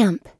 lamp.